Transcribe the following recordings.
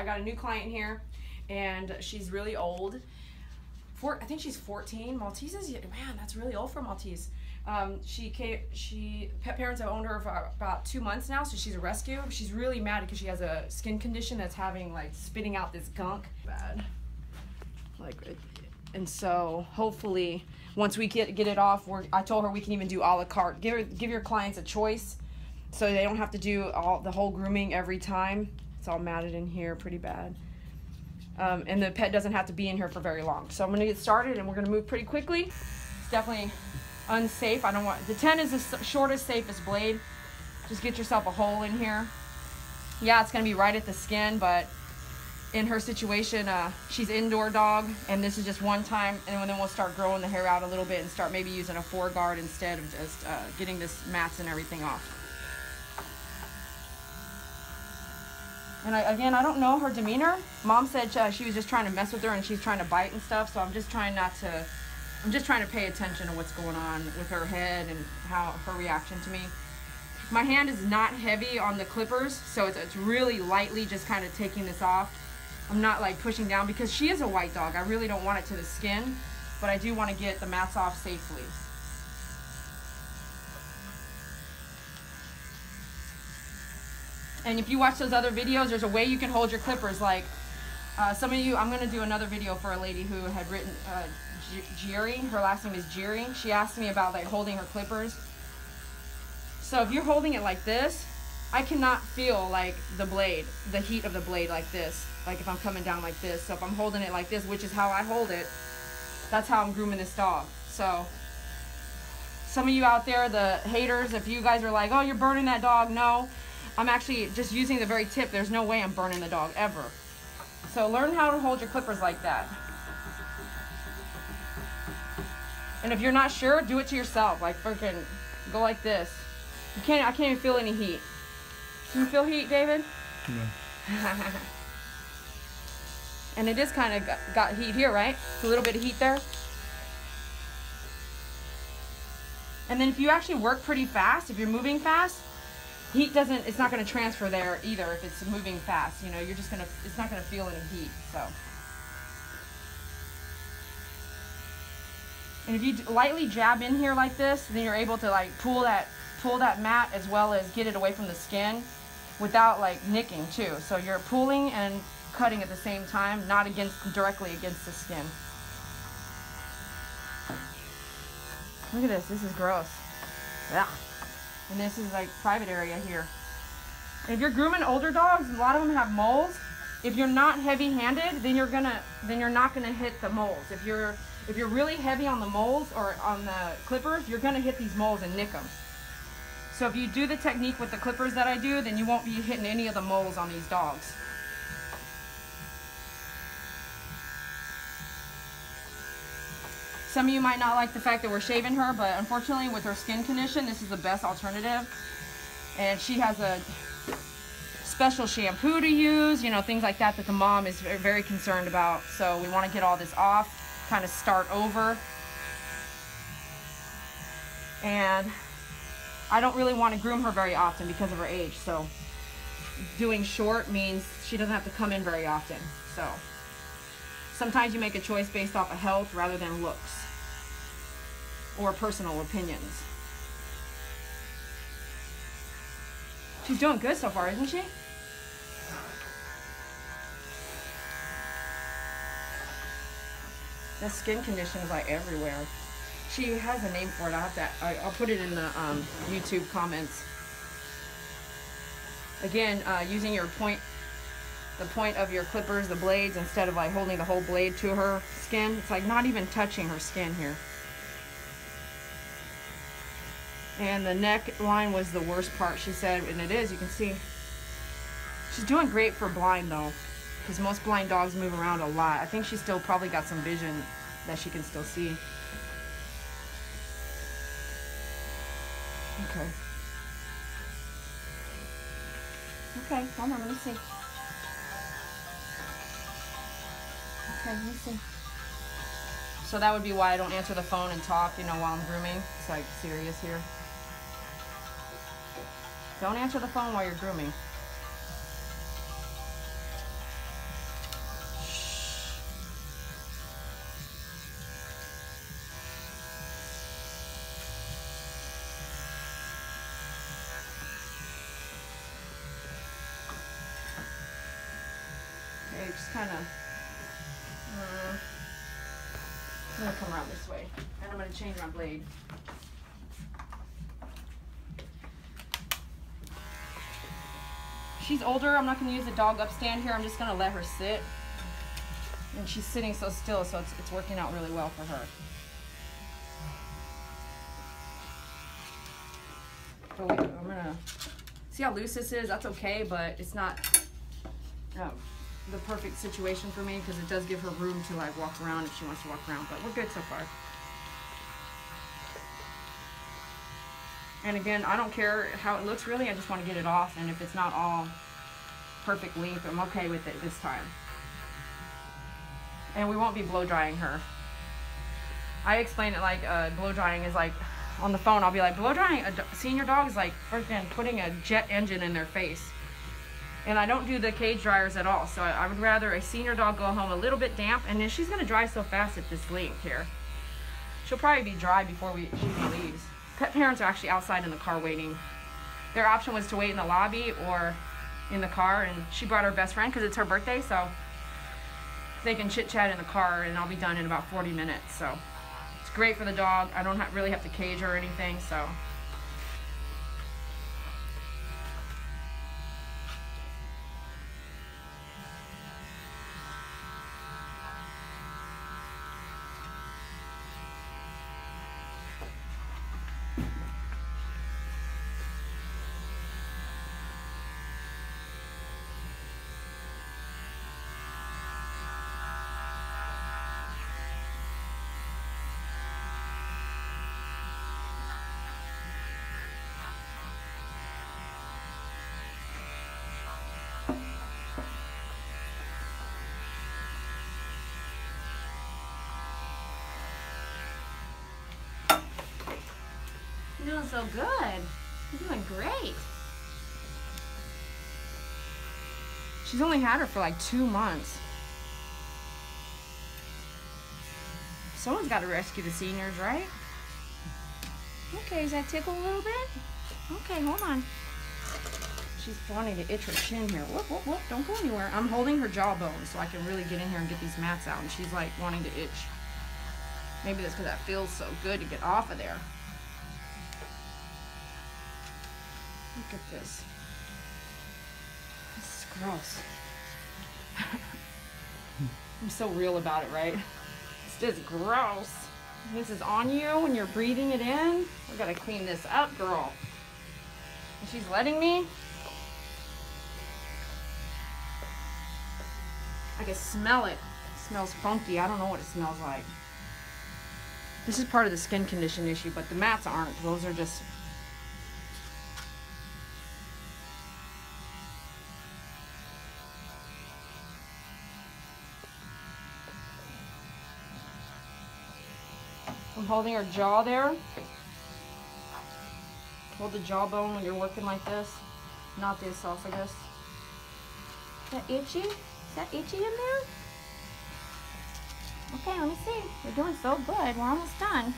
I got a new client here, and she's really old. Four, I think she's 14. Malteses, yeah, man, that's really old for Maltese. Um, she came, she pet parents have owned her for about two months now, so she's a rescue. She's really mad because she has a skin condition that's having like spitting out this gunk. Bad. Like, and so hopefully once we get get it off, we're, I told her we can even do a la carte. Give give your clients a choice, so they don't have to do all the whole grooming every time. It's all matted in here, pretty bad. Um, and the pet doesn't have to be in here for very long. So I'm gonna get started, and we're gonna move pretty quickly. It's definitely unsafe. I don't want the 10 is the shortest, safest blade. Just get yourself a hole in here. Yeah, it's gonna be right at the skin, but in her situation, uh, she's indoor dog, and this is just one time, and then we'll start growing the hair out a little bit and start maybe using a four guard instead of just uh, getting this mats and everything off. And I, again, I don't know her demeanor. Mom said uh, she was just trying to mess with her and she's trying to bite and stuff. So I'm just trying not to. I'm just trying to pay attention to what's going on with her head and how her reaction to me. My hand is not heavy on the clippers, so it's, it's really lightly just kind of taking this off. I'm not like pushing down because she is a white dog. I really don't want it to the skin, but I do want to get the mats off safely. And if you watch those other videos, there's a way you can hold your clippers. Like uh, some of you, I'm gonna do another video for a lady who had written uh, Jiri. Her last name is Jiri. She asked me about like holding her clippers. So if you're holding it like this, I cannot feel like the blade, the heat of the blade like this. Like if I'm coming down like this. So if I'm holding it like this, which is how I hold it, that's how I'm grooming this dog. So some of you out there, the haters, if you guys are like, oh, you're burning that dog, no. I'm actually just using the very tip. There's no way I'm burning the dog ever. So learn how to hold your clippers like that. And if you're not sure, do it to yourself. Like freaking go like this. You can't I can't even feel any heat. Can you feel heat, David? and it is kind of got, heat here, right? It's a little bit of heat there. And then if you actually work pretty fast, if you're moving fast, heat doesn't it's not going to transfer there either if it's moving fast you know you're just going to it's not going to feel any heat so and if you lightly jab in here like this then you're able to like pull that pull that mat as well as get it away from the skin without like nicking too so you're pulling and cutting at the same time not against directly against the skin look at this this is gross yeah and this is like private area here. If you're grooming older dogs, a lot of them have moles. If you're not heavy-handed, then you're gonna then you're not gonna hit the moles. If you're if you're really heavy on the moles or on the clippers, you're gonna hit these moles and nick them. So if you do the technique with the clippers that I do, then you won't be hitting any of the moles on these dogs. Some of you might not like the fact that we're shaving her, but unfortunately with her skin condition, this is the best alternative. And she has a special shampoo to use, you know, things like that that the mom is very, concerned about. So we want to get all this off, kind of start over. And I don't really want to groom her very often because of her age. So doing short means she doesn't have to come in very often. So sometimes you make a choice based off of health rather than looks or personal opinions. She's doing good so far, isn't she? That skin condition is like everywhere. She has a name for it. I have to. I, I'll put it in the um, YouTube comments. Again, uh, using your point, the point of your clippers, the blades, instead of like holding the whole blade to her skin. It's like not even touching her skin here. And the neck line was the worst part, she said, and it is, you can see. She's doing great for blind though, because most blind dogs move around a lot. I think she's still probably got some vision that she can still see. Okay. Okay, hold on, let me see. Okay, let me see. So that would be why I don't answer the phone and talk, you know, while I'm grooming. It's like serious here. Don't answer the phone while you're grooming. Okay, just kind of. Uh, I'm gonna come around this way, and I'm gonna change my blade. She's older. I'm not gonna use the DogUp stand here. I'm just gonna let her sit. And she's sitting so still, so it's, it's working out really well for her. But wait, I'm gonna see how loose this is. That's okay, but it's not um, the perfect situation for me because it does give her room to like walk around if she wants to walk around. But we're good so far. And again, I don't care how it looks really. I just want to get it off. And if it's not all perfect length, I'm okay with it this time. And we won't be blow drying her. I explain it like uh, blow drying is like on the phone. I'll be like blow drying a senior dog is like freaking putting a jet engine in their face. And I don't do the cage dryers at all. So I, I would rather a senior dog go home a little bit damp. And then she's going to dry so fast at this length here. She'll probably be dry before we, she leaves. Pet parents are actually outside in the car waiting. Their option was to wait in the lobby or in the car. And she brought her best friend because it's her birthday. So they can chit chat in the car and I'll be done in about 40 minutes. So it's great for the dog. I don't really have to cage her or anything. So You're doing so good. You're doing great. She's only had her for like two months. Someone's got to rescue the seniors, right? Okay, does that tickle a little bit? Okay, hold on. She's wanting to itch her chin here. Whoop, whoop, whoop. Don't go anywhere. I'm holding her jawbone so I can really get in here and get these mats out. And she's like wanting to itch. Maybe that's because that feels so good to get off of there. Look at this. This is gross. I'm so real about it, right? It's just gross. This is on you when you're breathing it in. We gotta clean this up, girl. And she's letting me. I can smell it. It smells funky. I don't know what it smells like. This is part of the skin condition issue, but the mats aren't. Those are just Holding her jaw there. Hold the jawbone when you're working like this, not the esophagus. Is that itchy? Is that itchy in there? Okay, let me see. You're doing so good. We're almost done.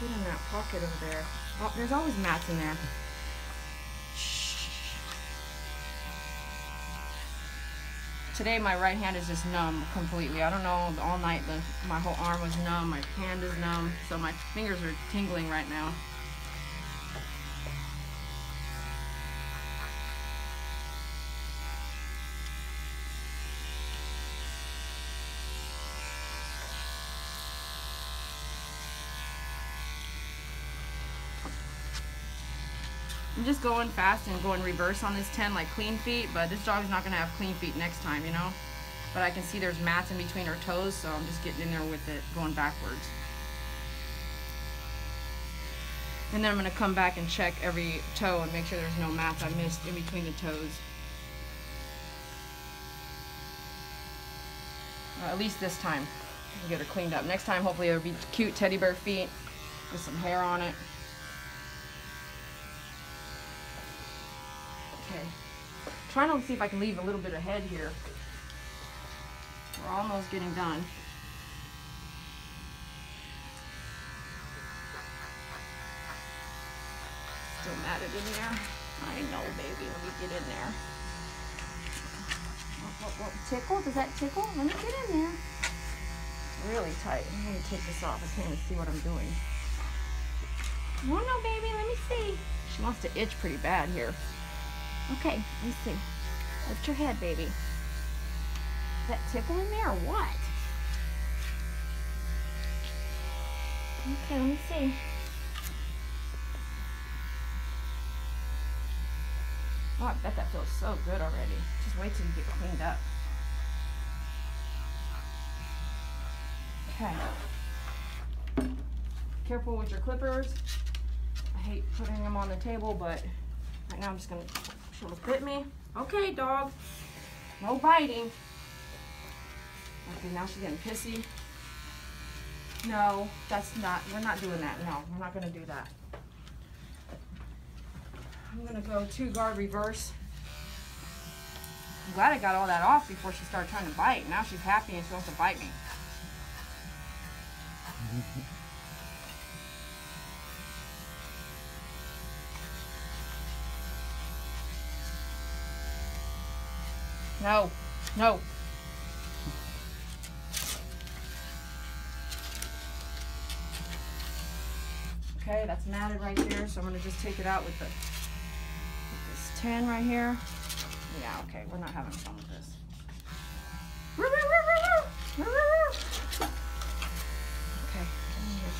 Get in that pocket over there. Oh, there's always mats in there. Today my right hand is just numb completely. I don't know, all night the, my whole arm was numb, my hand is numb, so my fingers are tingling right now. Just going fast and going reverse on this 10 like clean feet, but this dog's not gonna have clean feet next time, you know? But I can see there's mats in between her toes, so I'm just getting in there with it, going backwards. And then I'm gonna come back and check every toe and make sure there's no mats I missed in between the toes. Or at least this time, get her cleaned up. Next time, hopefully it'll be cute teddy bear feet with some hair on it. Trying to see if I can leave a little bit of head here. We're almost getting done. Still matted in there. I know, baby. Let me get in there. What, what, what, tickle? Does that tickle? Let me get in there. It's really tight. I'm going to take this off. I can't even see what I'm doing. Oh no, baby. Let me see. She wants to itch pretty bad here. Okay, let me see. Lift your head, baby. Is that tickle in there or what? Okay, let me see. Oh, I bet that feels so good already. Just wait till you get cleaned up. Okay. Careful with your clippers. I hate putting them on the table, but right now I'm just gonna, she'll bit me. Okay, dog. No biting. Okay, now she's getting pissy. No, that's not, we're not doing that. No, we're not gonna do that. I'm gonna go two guard reverse. I'm glad I got all that off before she started trying to bite. Now she's happy and she wants to bite me. No, no. Okay, that's matted right there, so I'm gonna just take it out with the with this 10 right here. Yeah, okay, we're not having fun with this. Okay.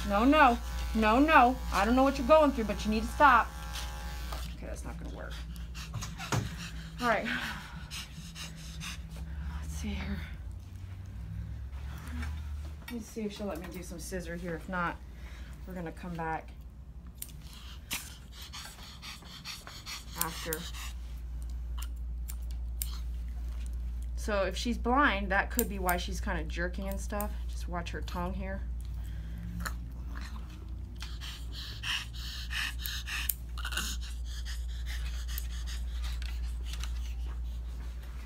No, no, no, no. I don't know what you're going through, but you need to stop. Okay, that's not gonna work. All right. See here. Let's see if she'll let me do some scissor here. If not, we're gonna come back after. So if she's blind, that could be why she's kind of jerking and stuff. Just watch her tongue here.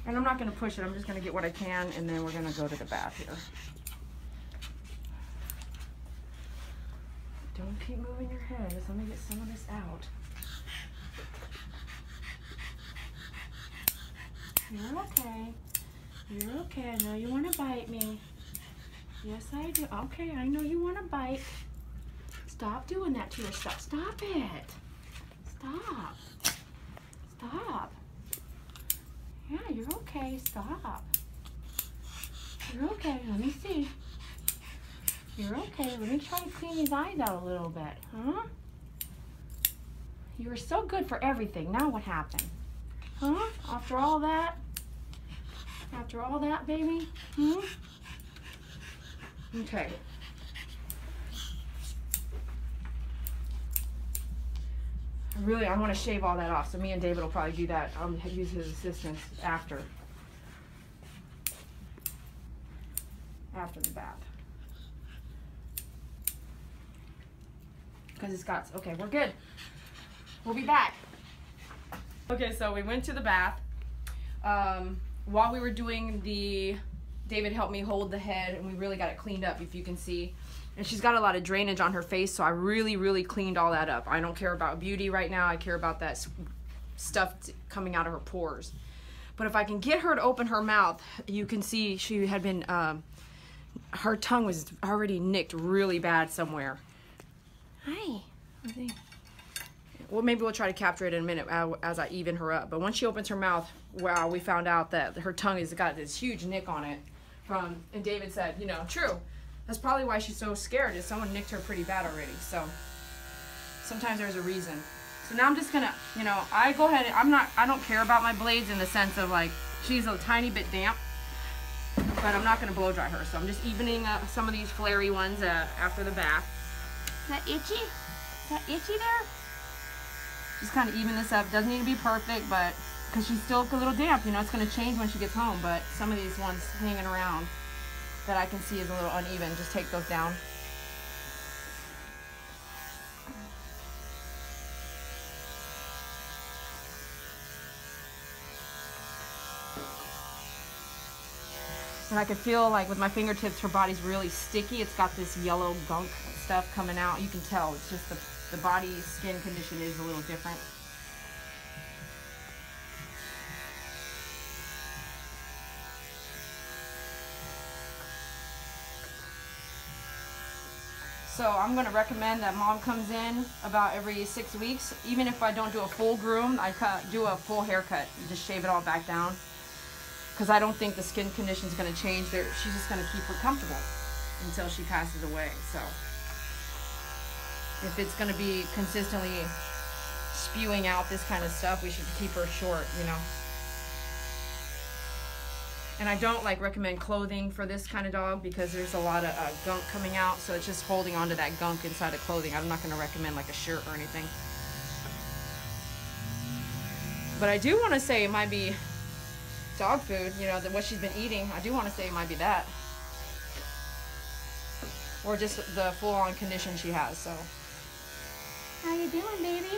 And I'm not going to push it. I'm just going to get what I can, and then we're going to go to the bath here. Don't keep moving your head. Let me get some of this out. You're okay. You're okay. I know you want to bite me. Yes, I do. Okay, I know you want to bite. Stop doing that to yourself. Stop it. Stop. Stop. Yeah, you're okay. Stop. You're okay. Let me see. You're okay. Let me try to clean these eyes out a little bit. Huh? You were so good for everything. Now what happened? Huh? After all that? After all that, baby? Hmm? Okay. Really, I want to shave all that off, so me and David will probably do that. I'll use his assistance after. After the bath. Because it's got, okay, we're good. We'll be back. Okay, so we went to the bath. Um, while we were doing the, David helped me hold the head and we really got it cleaned up if you can see. And she's got a lot of drainage on her face, so I really, really cleaned all that up. I don't care about beauty right now. I care about that stuff coming out of her pores. But if I can get her to open her mouth, you can see she had been, um, her tongue was already nicked really bad somewhere. Hi. Well, maybe we'll try to capture it in a minute as I even her up. But once she opens her mouth, wow, we found out that her tongue has got this huge nick on it. From and David said, you know, true. That's probably why she's so scared. Is someone nicked her pretty bad already. So sometimes there's a reason. So now I'm just gonna, you know, I go ahead. And I'm not. I don't care about my blades in the sense of like she's a tiny bit damp, but I'm not gonna blow dry her. So I'm just evening up some of these flary ones uh, after the bath. Is that itchy? Is that itchy there? Just kind of even this up. Doesn't need to be perfect, but because she's still a little damp, you know, it's to change when she gets home. But some of these ones hanging around that I can see is a little uneven. Just take those down. And I can feel like with my fingertips, her body's really sticky. It's got this yellow gunk stuff coming out. You can tell it's just the, the body skin condition is a little different. So I'm gonna recommend that mom comes in about every six weeks. Even if I don't do a full groom, I cut, do a full haircut. Just shave it all back down because I don't think the skin condition is to change. There, she's just to keep her comfortable until she passes away. So if it's to be consistently spewing out this kind of stuff, we should keep her short, you know. And I don't like recommend clothing for this kind of dog because there's a lot of uh, gunk coming out. So it's just holding onto that gunk inside of clothing. I'm not going to recommend like a shirt or anything. But I do want to say it might be dog food, you know, that what she's been eating, I do want to say it might be that. Or just the full-on condition she has, so. How you doing, baby?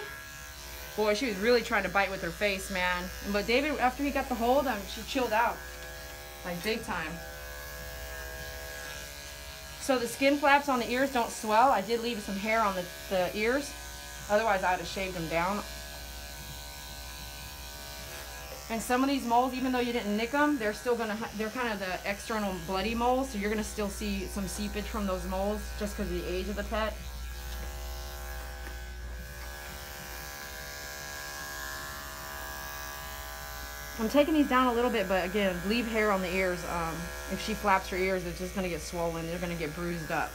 Boy, she was really trying to bite with her face, man. But David, after he got the hold, um, she chilled out. Like, big time. So the skin flaps on the ears don't swell. I did leave some hair on the, the ears. Otherwise, I would have shaved them down. And some of these moles, even though you didn't nick them, they're still gonna, they're kind of the external bloody moles. So you're gonna still see some seepage from those moles just because of the age of the pet. I'm taking these down a little bit, but again, leave hair on the ears. Um, if she flaps her ears, it's just gonna get swollen. They're gonna get bruised up.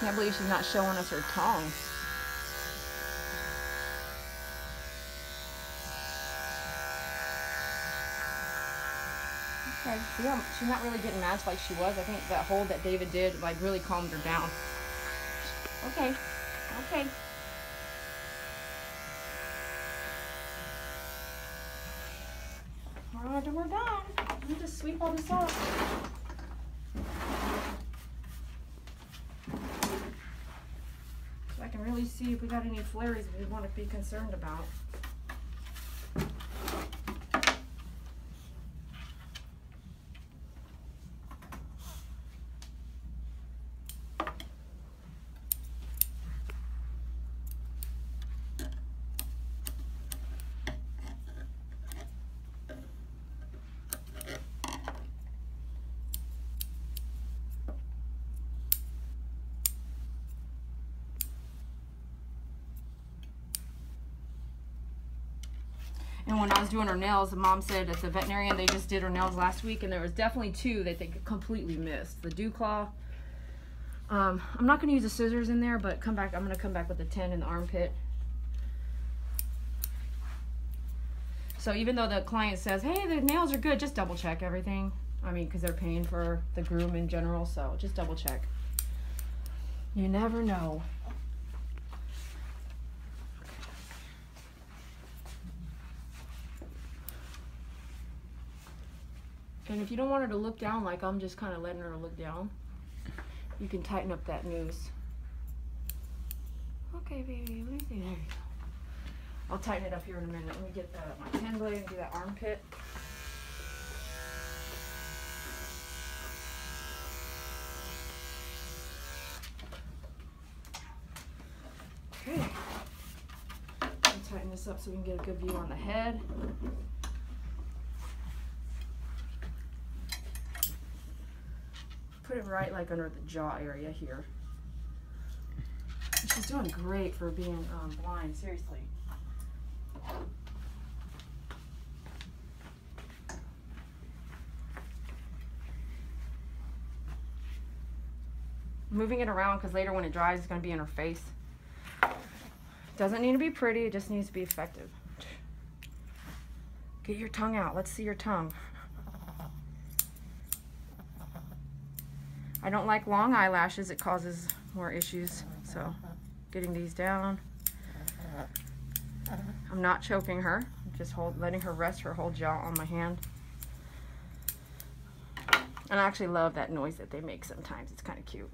Can't believe she's not showing us her tongue. Yeah, she's not really getting mad like she was. I think that hold that David did like really calmed her down. Okay, okay. Alright, we're done. Let me just sweep all this up. So I can really see if we got any flares we want to be concerned about. When I was doing her nails, the mom said at the veterinarian they just did her nails last week, and there was definitely two that they completely missed. The dew claw. Um, I'm not going to use the scissors in there, but come back. I'm going to come back with the 10 in the armpit. So even though the client says, hey, the nails are good, just double check everything. I mean, because they're paying for the groom in general, so just double check. You never know. And if you don't want her to look down like I'm just kind of letting her look down, you can tighten up that noose. Okay, baby, let me see. There you go. I'll tighten it up here in a minute. Let me get uh, my 10 blade and do that armpit. Okay. Tighten this up so we can get a good view on the head. Put it right like under the jaw area here. She's doing great for being um, blind, seriously. Moving it around because later when it dries, it's going to be in her face. Doesn't need to be pretty, it just needs to be effective. Get your tongue out. Let's see your tongue. I don't like long eyelashes. It causes more issues. So getting these down. I'm not choking her. I'm just hold, letting her rest her whole jaw on my hand. And I actually love that noise that they make sometimes. It's kind of cute.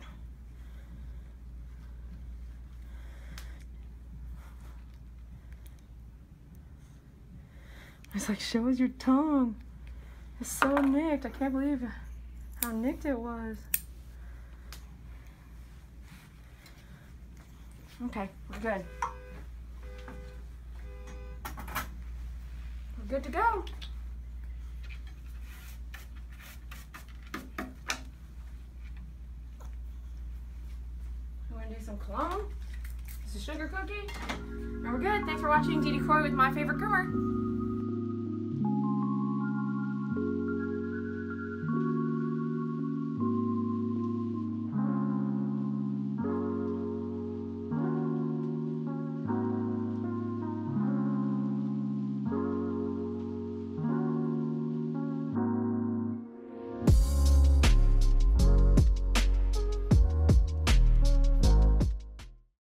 It's like, show us your tongue. It's so nicked. I can't believe how nicked it was. Okay, we're good. We're good to go. We're gonna do some cologne. This is sugar cookie. And we're good. Thanks for watching Dede Croy with my favorite groomer.